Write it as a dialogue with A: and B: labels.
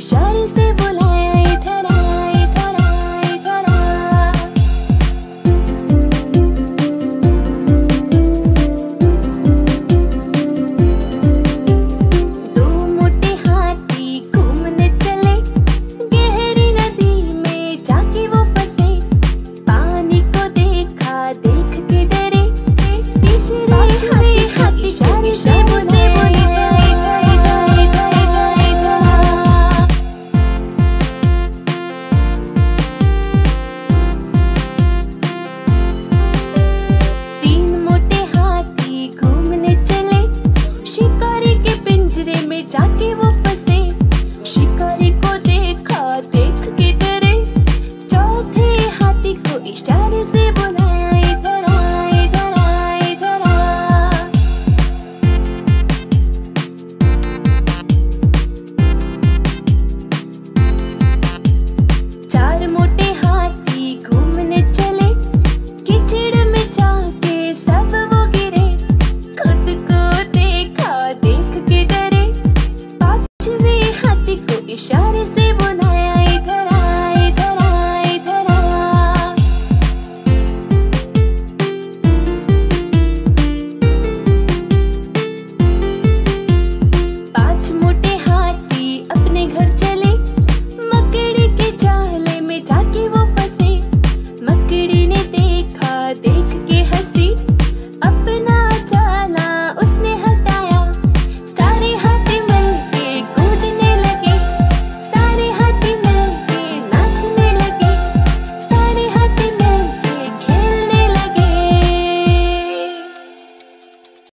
A: shawty stay इशारे से मोटे हाथी घूमने चले में जाके सब वो गिरे। खुद को देखा, देख के हाथी को इशारे से